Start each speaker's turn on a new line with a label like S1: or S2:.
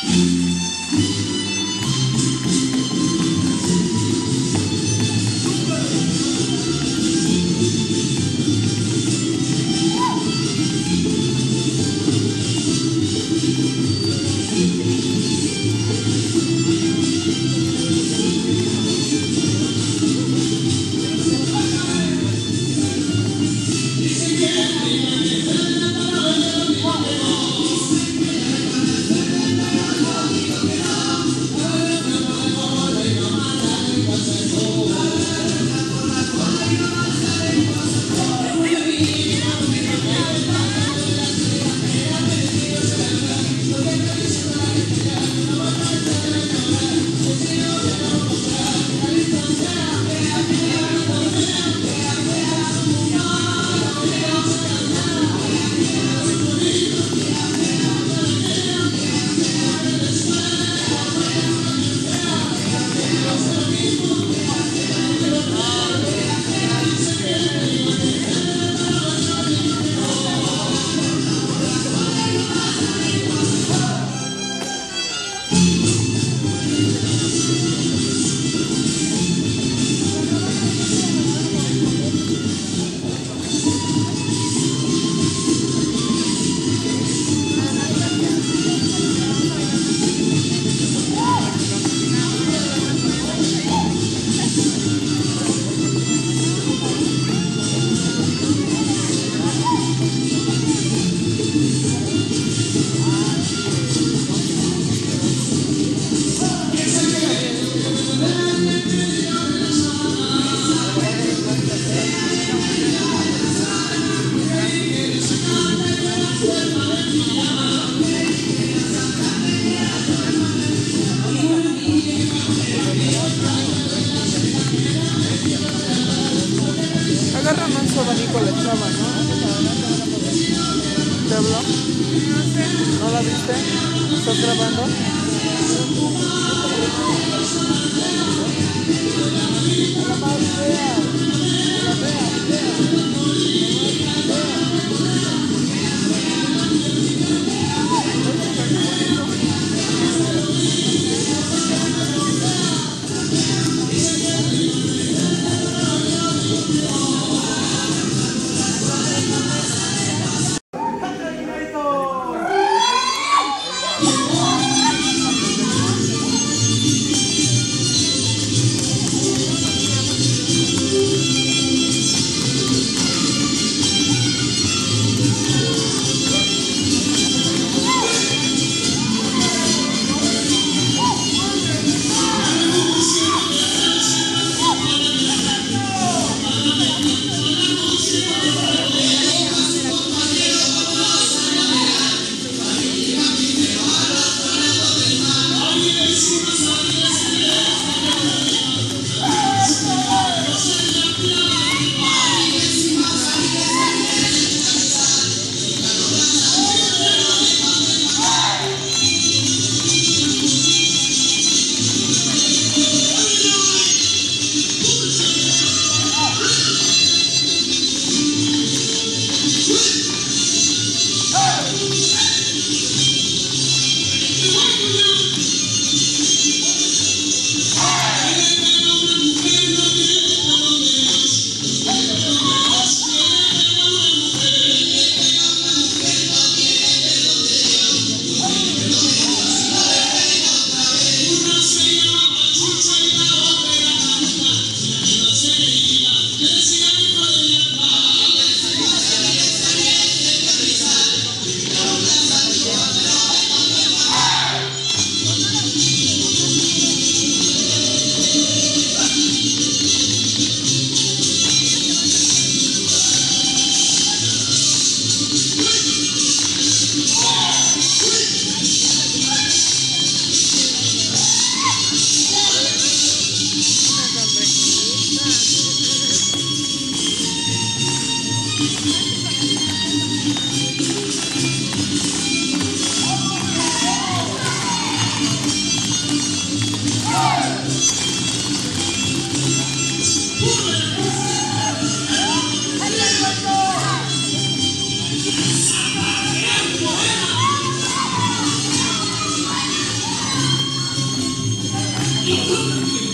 S1: Mm-hmm. ¿Estás grabando? Hallelujah.